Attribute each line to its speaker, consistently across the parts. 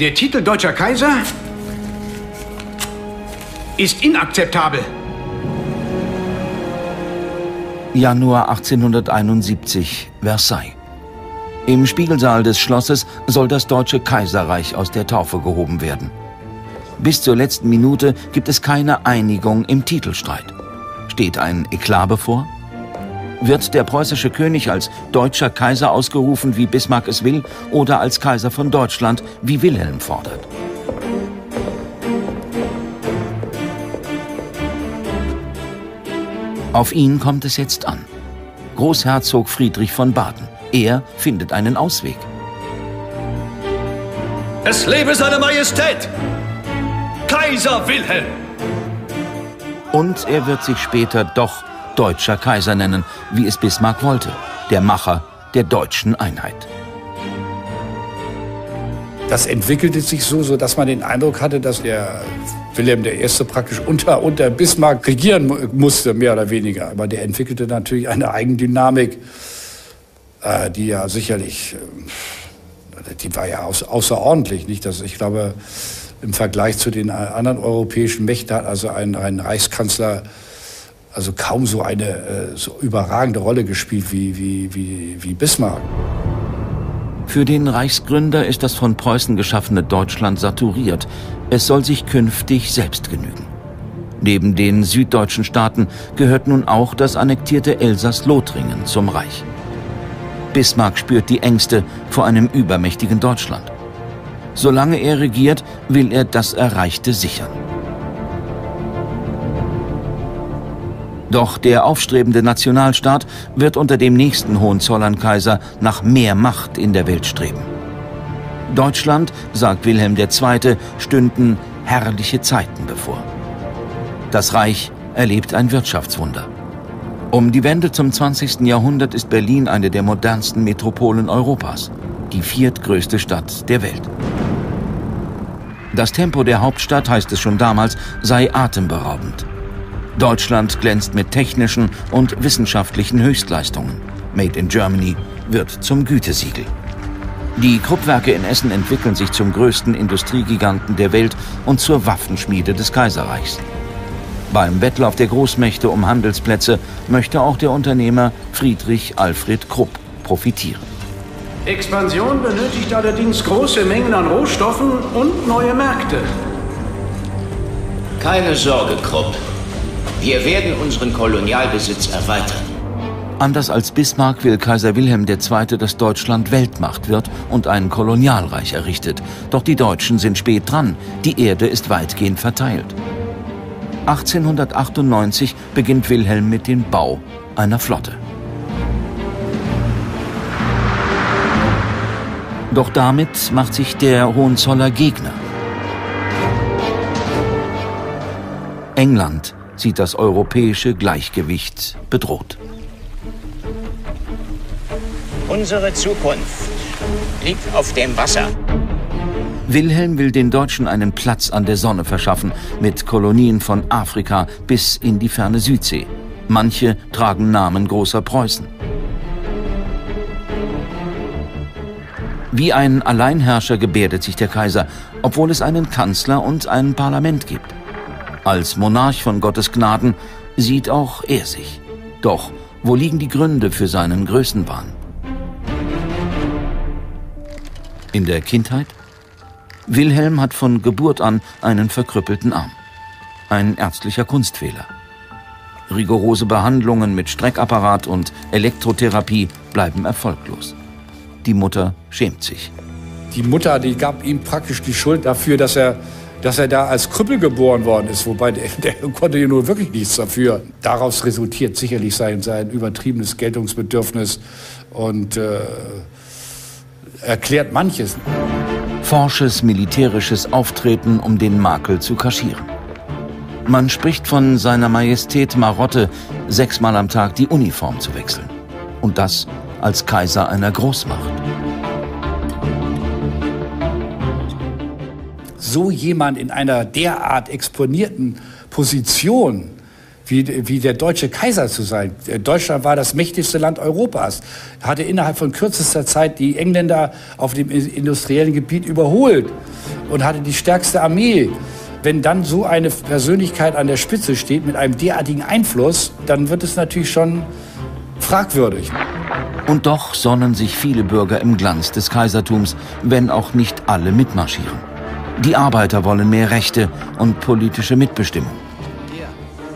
Speaker 1: Der Titel Deutscher Kaiser ist inakzeptabel.
Speaker 2: Januar 1871, Versailles. Im Spiegelsaal des Schlosses soll das Deutsche Kaiserreich aus der Taufe gehoben werden. Bis zur letzten Minute gibt es keine Einigung im Titelstreit. Steht ein Eklat bevor? Wird der preußische König als deutscher Kaiser ausgerufen, wie Bismarck es will, oder als Kaiser von Deutschland, wie Wilhelm fordert? Auf ihn kommt es jetzt an. Großherzog Friedrich von Baden. Er findet einen Ausweg.
Speaker 3: Es lebe seine Majestät! Kaiser Wilhelm!
Speaker 2: Und er wird sich später doch deutscher Kaiser nennen, wie es Bismarck wollte, der Macher der deutschen Einheit.
Speaker 4: Das entwickelte sich so, so dass man den Eindruck hatte, dass der Wilhelm I. praktisch unter, unter Bismarck regieren musste, mehr oder weniger. Aber der entwickelte natürlich eine Eigendynamik, äh, die ja sicherlich, äh, die war ja außerordentlich. Nicht? Das, ich glaube, im Vergleich zu den anderen europäischen Mächten hat also ein, ein Reichskanzler also kaum so eine äh, so überragende Rolle gespielt wie, wie, wie, wie Bismarck.
Speaker 2: Für den Reichsgründer ist das von Preußen geschaffene Deutschland saturiert. Es soll sich künftig selbst genügen. Neben den süddeutschen Staaten gehört nun auch das annektierte Elsass-Lothringen zum Reich. Bismarck spürt die Ängste vor einem übermächtigen Deutschland. Solange er regiert, will er das Erreichte sichern. Doch der aufstrebende Nationalstaat wird unter dem nächsten Hohenzollernkaiser nach mehr Macht in der Welt streben. Deutschland, sagt Wilhelm II., stünden herrliche Zeiten bevor. Das Reich erlebt ein Wirtschaftswunder. Um die Wende zum 20. Jahrhundert ist Berlin eine der modernsten Metropolen Europas, die viertgrößte Stadt der Welt. Das Tempo der Hauptstadt, heißt es schon damals, sei atemberaubend. Deutschland glänzt mit technischen und wissenschaftlichen Höchstleistungen. Made in Germany wird zum Gütesiegel. Die Kruppwerke in Essen entwickeln sich zum größten Industriegiganten der Welt und zur Waffenschmiede des Kaiserreichs. Beim Wettlauf der Großmächte um Handelsplätze möchte auch der Unternehmer Friedrich Alfred Krupp profitieren.
Speaker 1: Expansion benötigt allerdings große Mengen an Rohstoffen und neue Märkte.
Speaker 5: Keine Sorge, Krupp. Wir werden unseren Kolonialbesitz erweitern.
Speaker 2: Anders als Bismarck will Kaiser Wilhelm II., dass Deutschland Weltmacht wird und ein Kolonialreich errichtet. Doch die Deutschen sind spät dran. Die Erde ist weitgehend verteilt. 1898 beginnt Wilhelm mit dem Bau einer Flotte. Doch damit macht sich der Hohenzoller Gegner. England sieht das europäische Gleichgewicht bedroht.
Speaker 5: Unsere Zukunft liegt auf dem Wasser.
Speaker 2: Wilhelm will den Deutschen einen Platz an der Sonne verschaffen, mit Kolonien von Afrika bis in die ferne Südsee. Manche tragen Namen großer Preußen. Wie ein Alleinherrscher gebärdet sich der Kaiser, obwohl es einen Kanzler und ein Parlament gibt. Als Monarch von Gottes Gnaden sieht auch er sich. Doch wo liegen die Gründe für seinen Größenwahn? In der Kindheit? Wilhelm hat von Geburt an einen verkrüppelten Arm. Ein ärztlicher Kunstfehler. Rigorose Behandlungen mit Streckapparat und Elektrotherapie bleiben erfolglos. Die Mutter schämt sich.
Speaker 4: Die Mutter, die gab ihm praktisch die Schuld dafür, dass er dass er da als Krüppel geboren worden ist, wobei der, der konnte ja nur wirklich nichts dafür. Daraus resultiert sicherlich sein, sein übertriebenes Geltungsbedürfnis und äh, erklärt manches.
Speaker 2: Forsches militärisches Auftreten, um den Makel zu kaschieren. Man spricht von seiner Majestät Marotte, sechsmal am Tag die Uniform zu wechseln. Und das als Kaiser einer Großmacht.
Speaker 4: So jemand in einer derart exponierten Position wie, wie der deutsche Kaiser zu sein. Deutschland war das mächtigste Land Europas, hatte innerhalb von kürzester Zeit die Engländer auf dem industriellen Gebiet überholt und hatte die stärkste Armee. Wenn dann so eine Persönlichkeit an der Spitze steht mit einem derartigen Einfluss, dann wird es natürlich schon fragwürdig.
Speaker 2: Und doch sonnen sich viele Bürger im Glanz des Kaisertums, wenn auch nicht alle mitmarschieren. Die Arbeiter wollen mehr Rechte und politische Mitbestimmung.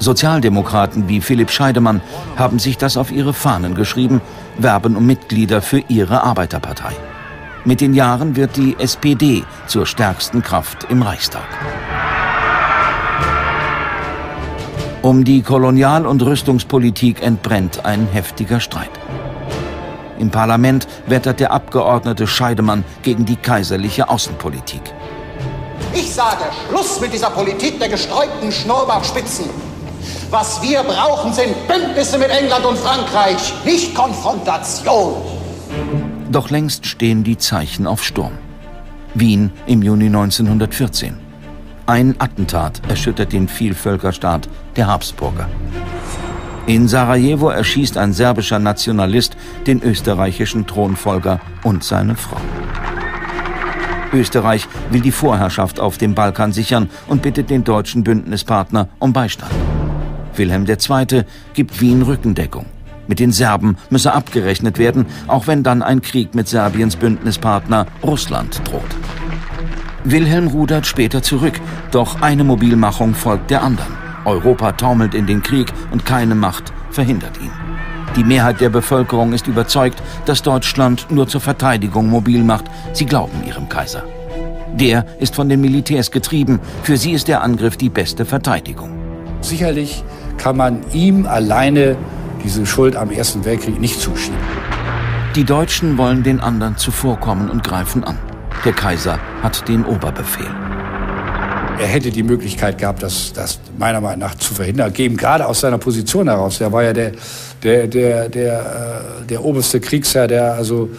Speaker 2: Sozialdemokraten wie Philipp Scheidemann haben sich das auf ihre Fahnen geschrieben, werben um Mitglieder für ihre Arbeiterpartei. Mit den Jahren wird die SPD zur stärksten Kraft im Reichstag. Um die Kolonial- und Rüstungspolitik entbrennt ein heftiger Streit. Im Parlament wettert der Abgeordnete Scheidemann gegen die kaiserliche Außenpolitik.
Speaker 6: Ich sage Schluss mit dieser Politik der gesträubten Schnurrbartspitzen. Was wir brauchen, sind Bündnisse mit England und Frankreich, nicht Konfrontation.
Speaker 2: Doch längst stehen die Zeichen auf Sturm. Wien im Juni 1914. Ein Attentat erschüttert den Vielvölkerstaat der Habsburger. In Sarajevo erschießt ein serbischer Nationalist den österreichischen Thronfolger und seine Frau. Österreich will die Vorherrschaft auf dem Balkan sichern und bittet den deutschen Bündnispartner um Beistand. Wilhelm II. gibt Wien Rückendeckung. Mit den Serben müsse abgerechnet werden, auch wenn dann ein Krieg mit Serbiens Bündnispartner Russland droht. Wilhelm rudert später zurück, doch eine Mobilmachung folgt der anderen. Europa taumelt in den Krieg und keine Macht verhindert ihn. Die Mehrheit der Bevölkerung ist überzeugt, dass Deutschland nur zur Verteidigung mobil macht. Sie glauben ihrem Kaiser. Der ist von den Militärs getrieben. Für sie ist der Angriff die beste Verteidigung.
Speaker 4: Sicherlich kann man ihm alleine diese Schuld am Ersten Weltkrieg nicht zuschieben.
Speaker 2: Die Deutschen wollen den anderen zuvorkommen und greifen an. Der Kaiser hat den Oberbefehl.
Speaker 4: Er hätte die Möglichkeit gehabt, das, das meiner Meinung nach zu verhindern, geben gerade aus seiner Position heraus. Er war ja der, der, der, der, äh, der oberste Kriegsherr, der also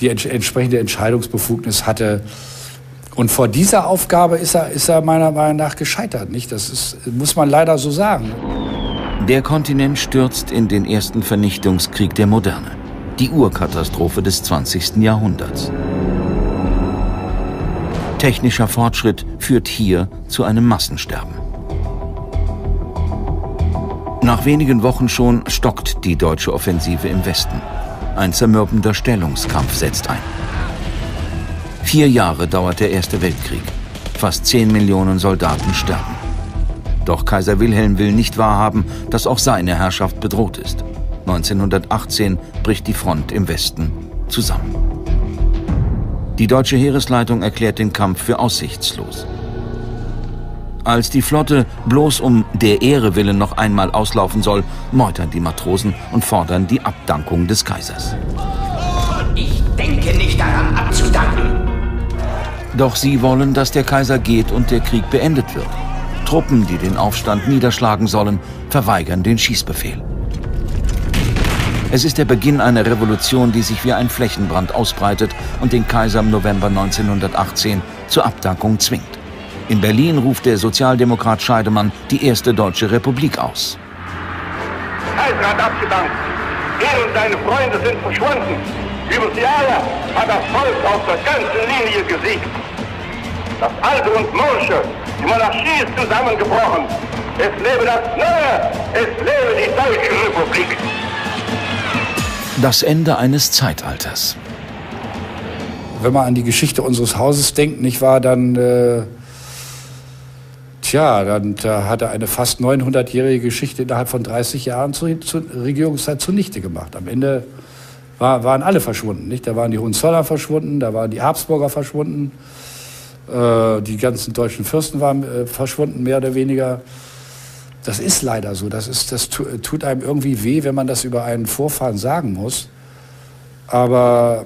Speaker 4: die entsprechende Entscheidungsbefugnis hatte. Und vor dieser Aufgabe ist er, ist er meiner Meinung nach gescheitert. Nicht? Das ist, muss man leider so sagen.
Speaker 2: Der Kontinent stürzt in den ersten Vernichtungskrieg der Moderne. Die Urkatastrophe des 20. Jahrhunderts. Technischer Fortschritt führt hier zu einem Massensterben. Nach wenigen Wochen schon stockt die deutsche Offensive im Westen. Ein zermürbender Stellungskampf setzt ein. Vier Jahre dauert der Erste Weltkrieg. Fast zehn Millionen Soldaten sterben. Doch Kaiser Wilhelm will nicht wahrhaben, dass auch seine Herrschaft bedroht ist. 1918 bricht die Front im Westen zusammen. Die deutsche Heeresleitung erklärt den Kampf für aussichtslos. Als die Flotte bloß um der Ehre willen noch einmal auslaufen soll, meutern die Matrosen und fordern die Abdankung des Kaisers.
Speaker 5: Ich denke nicht daran abzudanken.
Speaker 2: Doch sie wollen, dass der Kaiser geht und der Krieg beendet wird. Truppen, die den Aufstand niederschlagen sollen, verweigern den Schießbefehl. Es ist der Beginn einer Revolution, die sich wie ein Flächenbrand ausbreitet und den Kaiser im November 1918 zur Abdankung zwingt. In Berlin ruft der Sozialdemokrat Scheidemann die erste deutsche Republik aus.
Speaker 7: Kaiser hat abgedankt. Er und seine Freunde sind verschwunden. Über die Jahre hat das Volk auf der ganzen Linie gesiegt. Das Alte und Morsche, die Monarchie ist zusammengebrochen. Es lebe das Neue, es lebe die Deutsche Republik.
Speaker 2: Das Ende eines Zeitalters.
Speaker 4: Wenn man an die Geschichte unseres Hauses denkt, nicht wahr, dann, äh, tja, dann da hat er eine fast 900-jährige Geschichte innerhalb von 30 Jahren zur zu Regierungszeit zunichte gemacht. Am Ende war, waren alle verschwunden, nicht? Da waren die Hohenzollern verschwunden, da waren die Habsburger verschwunden, äh, die ganzen deutschen Fürsten waren äh, verschwunden, mehr oder weniger. Das ist leider so. Das, ist, das tut einem irgendwie weh, wenn man das über einen Vorfahren sagen muss. Aber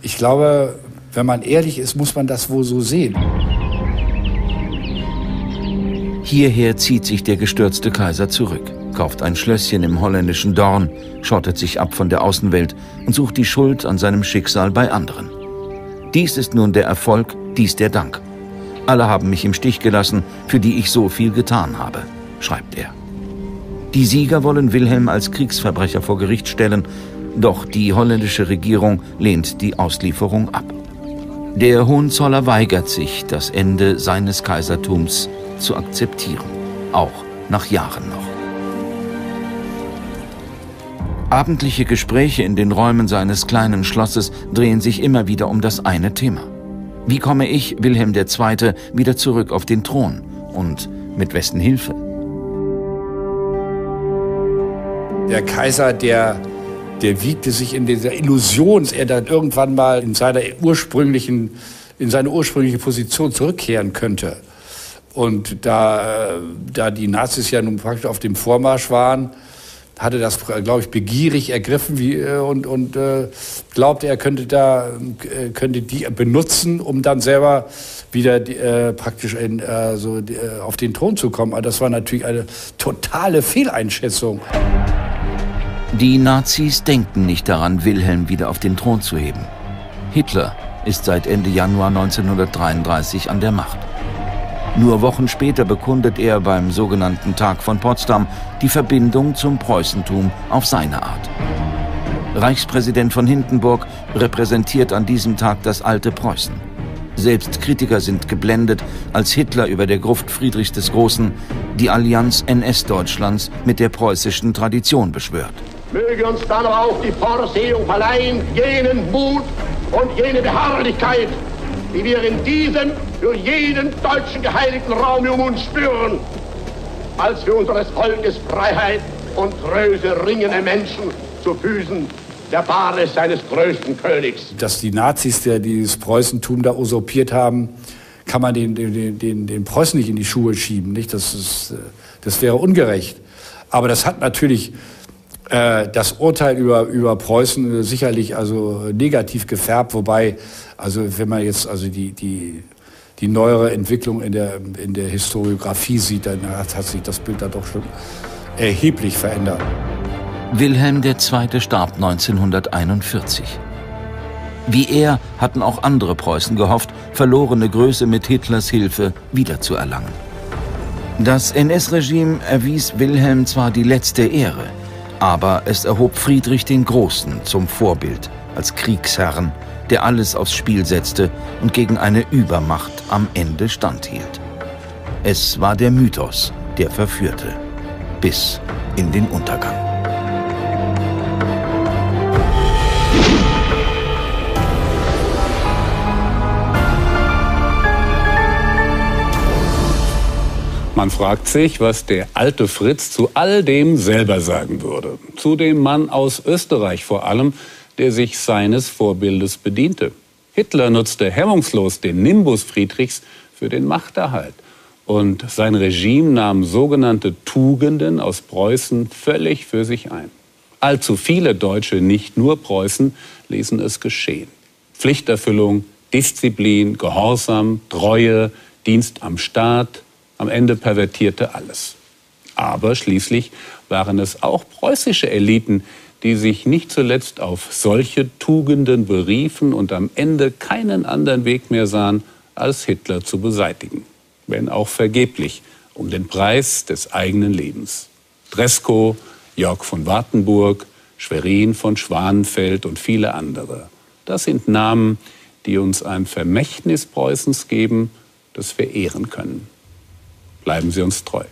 Speaker 4: ich glaube, wenn man ehrlich ist, muss man das wohl so sehen.
Speaker 2: Hierher zieht sich der gestürzte Kaiser zurück, kauft ein Schlösschen im holländischen Dorn, schottet sich ab von der Außenwelt und sucht die Schuld an seinem Schicksal bei anderen. Dies ist nun der Erfolg, dies der Dank. Alle haben mich im Stich gelassen, für die ich so viel getan habe schreibt er. Die Sieger wollen Wilhelm als Kriegsverbrecher vor Gericht stellen, doch die holländische Regierung lehnt die Auslieferung ab. Der Hohenzoller weigert sich, das Ende seines Kaisertums zu akzeptieren, auch nach Jahren noch. Abendliche Gespräche in den Räumen seines kleinen Schlosses drehen sich immer wieder um das eine Thema. Wie komme ich, Wilhelm II., wieder zurück auf den Thron und mit wessen Hilfe?
Speaker 4: Der Kaiser, der, der wiegte sich in dieser Illusion, dass er dann irgendwann mal in seiner ursprünglichen, in seine ursprüngliche Position zurückkehren könnte. Und da, da die Nazis ja nun praktisch auf dem Vormarsch waren, hatte das, glaube ich, begierig ergriffen wie, äh, und, und äh, glaubte, er könnte da äh, könnte die benutzen, um dann selber wieder äh, praktisch in, äh, so, äh, auf den Thron zu kommen. Aber das war natürlich eine totale Fehleinschätzung.
Speaker 2: Die Nazis denken nicht daran, Wilhelm wieder auf den Thron zu heben. Hitler ist seit Ende Januar 1933 an der Macht. Nur Wochen später bekundet er beim sogenannten Tag von Potsdam die Verbindung zum Preußentum auf seine Art. Reichspräsident von Hindenburg repräsentiert an diesem Tag das alte Preußen. Selbst Kritiker sind geblendet, als Hitler über der Gruft Friedrichs des Großen die Allianz NS-Deutschlands mit der preußischen Tradition beschwört.
Speaker 7: Möge uns auch die Vorsehung verleihen, jenen Mut und jene Beharrlichkeit, die wir in diesem für jeden deutschen geheiligten Raum um uns spüren, als für unseres Volkes Freiheit und Größe ringende Menschen zu Füßen der Bahre seines größten Königs.
Speaker 4: Dass die Nazis, der dieses Preußentum da usurpiert haben, kann man den, den, den, den Preußen nicht in die Schuhe schieben. Nicht? Das, ist, das wäre ungerecht. Aber das hat natürlich äh, das Urteil über, über Preußen sicherlich also negativ gefärbt, wobei, also wenn man jetzt also die, die, die neuere Entwicklung in der, in der Historiografie sieht, dann hat, hat sich das Bild da doch schon erheblich verändert.
Speaker 2: Wilhelm II. starb 1941. Wie er hatten auch andere Preußen gehofft, verlorene Größe mit Hitlers Hilfe wiederzuerlangen. Das NS-Regime erwies Wilhelm zwar die letzte Ehre, aber es erhob Friedrich den Großen zum Vorbild als Kriegsherrn, der alles aufs Spiel setzte und gegen eine Übermacht am Ende standhielt. Es war der Mythos, der verführte, bis in den Untergang.
Speaker 8: Man fragt sich, was der alte Fritz zu all dem selber sagen würde. Zu dem Mann aus Österreich vor allem, der sich seines Vorbildes bediente. Hitler nutzte hemmungslos den Nimbus Friedrichs für den Machterhalt. Und sein Regime nahm sogenannte Tugenden aus Preußen völlig für sich ein. Allzu viele Deutsche, nicht nur Preußen, ließen es geschehen. Pflichterfüllung, Disziplin, Gehorsam, Treue, Dienst am Staat, am Ende pervertierte alles. Aber schließlich waren es auch preußische Eliten, die sich nicht zuletzt auf solche Tugenden beriefen und am Ende keinen anderen Weg mehr sahen, als Hitler zu beseitigen. Wenn auch vergeblich, um den Preis des eigenen Lebens. Dresko, Jörg von Wartenburg, Schwerin von Schwanenfeld und viele andere. Das sind Namen, die uns ein Vermächtnis Preußens geben, das wir ehren können bleiben Sie uns treu.